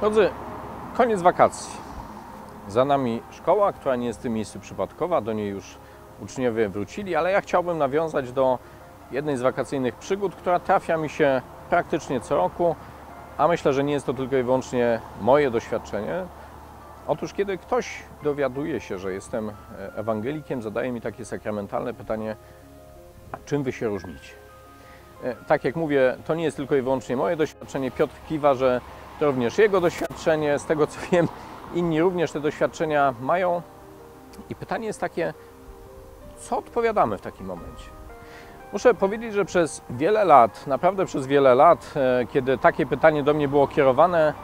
Drodzy, koniec wakacji. Za nami szkoła, która nie jest w tym miejscu przypadkowa, do niej już uczniowie wrócili, ale ja chciałbym nawiązać do jednej z wakacyjnych przygód, która trafia mi się praktycznie co roku, a myślę, że nie jest to tylko i wyłącznie moje doświadczenie. Otóż, kiedy ktoś dowiaduje się, że jestem e, ewangelikiem, zadaje mi takie sakramentalne pytanie: a czym wy się różnicie? E, Tak jak mówię, to nie jest tylko i wyłącznie moje doświadczenie. Piotr kiwa, że to również jego doświadczenie. Z tego co wiem, inni również te doświadczenia mają. I pytanie jest takie, co odpowiadamy w takim momencie? Muszę powiedzieć, że przez wiele lat, naprawdę przez wiele lat, e, kiedy takie pytanie do mnie było kierowane,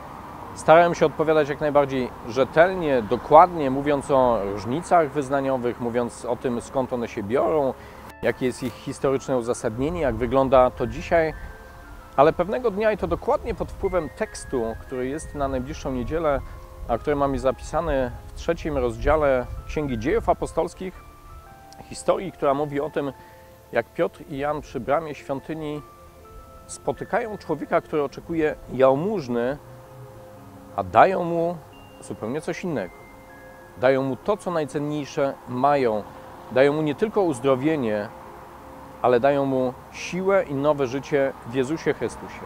starałem się odpowiadać jak najbardziej rzetelnie, dokładnie, mówiąc o różnicach wyznaniowych, mówiąc o tym, skąd one się biorą, jakie jest ich historyczne uzasadnienie, jak wygląda to dzisiaj. Ale pewnego dnia, i to dokładnie pod wpływem tekstu, który jest na najbliższą niedzielę, a który mamy zapisany w trzecim rozdziale Księgi Dziejów Apostolskich, historii, która mówi o tym, jak Piotr i Jan przy bramie świątyni spotykają człowieka, który oczekuje jałmużny, a dają mu zupełnie coś innego. Dają mu to, co najcenniejsze mają. Dają mu nie tylko uzdrowienie, ale dają mu siłę i nowe życie w Jezusie Chrystusie.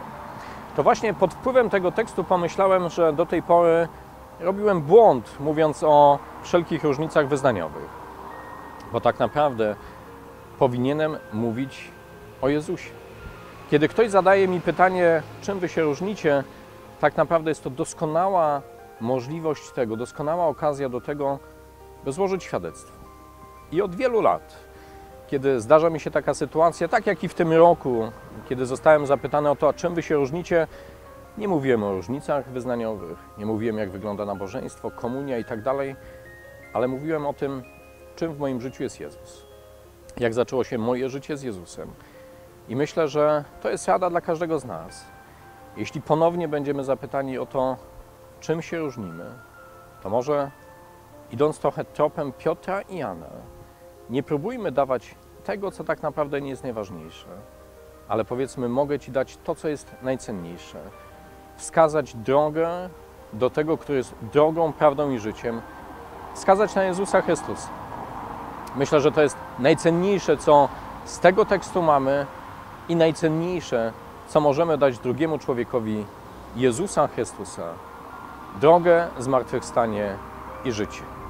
To właśnie pod wpływem tego tekstu pomyślałem, że do tej pory robiłem błąd, mówiąc o wszelkich różnicach wyznaniowych. Bo tak naprawdę powinienem mówić o Jezusie. Kiedy ktoś zadaje mi pytanie, czym wy się różnicie, tak naprawdę jest to doskonała możliwość tego, doskonała okazja do tego, by złożyć świadectwo. I od wielu lat, kiedy zdarza mi się taka sytuacja, tak jak i w tym roku, kiedy zostałem zapytany o to, a czym wy się różnicie, nie mówiłem o różnicach wyznaniowych, nie mówiłem, jak wygląda nabożeństwo, komunia i tak dalej, ale mówiłem o tym, czym w moim życiu jest Jezus. Jak zaczęło się moje życie z Jezusem. I myślę, że to jest rada dla każdego z nas. Jeśli ponownie będziemy zapytani o to, czym się różnimy, to może idąc trochę tropem Piotra i Jana, nie próbujmy dawać tego, co tak naprawdę nie jest najważniejsze, ale powiedzmy, mogę Ci dać to, co jest najcenniejsze. Wskazać drogę do tego, który jest drogą, prawdą i życiem. Wskazać na Jezusa Chrystusa. Myślę, że to jest najcenniejsze, co z tego tekstu mamy i najcenniejsze, co możemy dać drugiemu człowiekowi Jezusa Chrystusa. Drogę, zmartwychwstanie i życie.